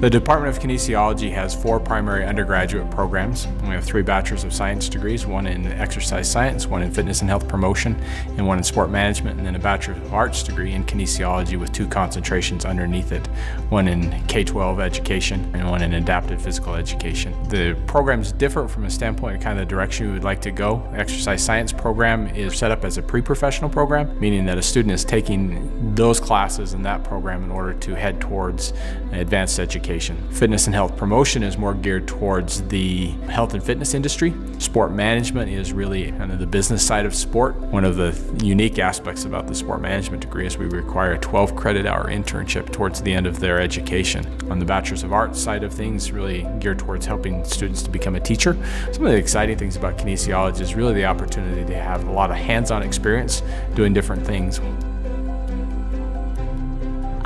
The Department of Kinesiology has four primary undergraduate programs. We have three Bachelor's of Science degrees, one in exercise science, one in fitness and health promotion, and one in sport management, and then a Bachelor of Arts degree in kinesiology with two concentrations underneath it, one in K-12 education and one in adaptive physical education. The programs differ from a standpoint of kind of the direction we would like to go. The exercise science program is set up as a pre-professional program, meaning that a student is taking those classes in that program in order to head towards advanced education education. Fitness and health promotion is more geared towards the health and fitness industry. Sport management is really kind of the business side of sport. One of the unique aspects about the sport management degree is we require a 12 credit hour internship towards the end of their education. On the Bachelor's of Arts side of things, really geared towards helping students to become a teacher. Some of the exciting things about kinesiology is really the opportunity to have a lot of hands-on experience doing different things.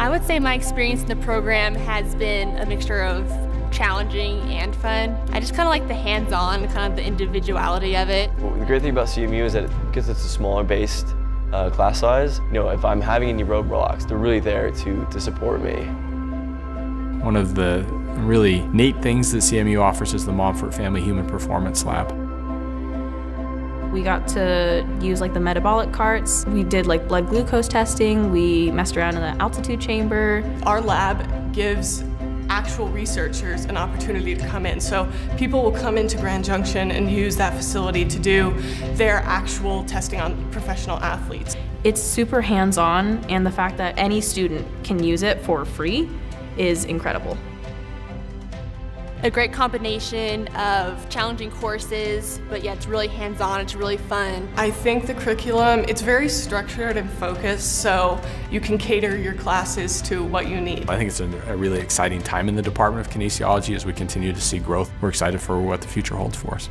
I would say my experience in the program has been a mixture of challenging and fun. I just kind of like the hands-on, kind of the individuality of it. Well, the great thing about CMU is that because it's a smaller based uh, class size, you know, if I'm having any roadblocks, they're really there to, to support me. One of the really neat things that CMU offers is the Monfort Family Human Performance Lab. We got to use like the metabolic carts. We did like blood glucose testing. We messed around in the altitude chamber. Our lab gives actual researchers an opportunity to come in. So people will come into Grand Junction and use that facility to do their actual testing on professional athletes. It's super hands-on and the fact that any student can use it for free is incredible a great combination of challenging courses, but yeah, it's really hands-on, it's really fun. I think the curriculum, it's very structured and focused, so you can cater your classes to what you need. I think it's a, really exciting time in the Department of Kinesiology as we continue to see growth. We're excited for what the future holds for us.